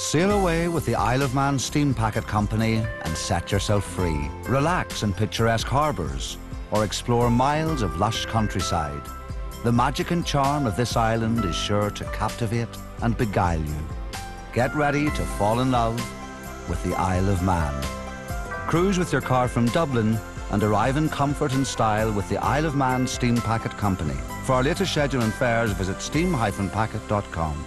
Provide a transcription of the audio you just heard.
Sail away with the Isle of Man Steam Packet Company and set yourself free. Relax in picturesque harbours or explore miles of lush countryside. The magic and charm of this island is sure to captivate and beguile you. Get ready to fall in love with the Isle of Man. Cruise with your car from Dublin and arrive in comfort and style with the Isle of Man Steam Packet Company. For our latest schedule and fares, visit steam-packet.com.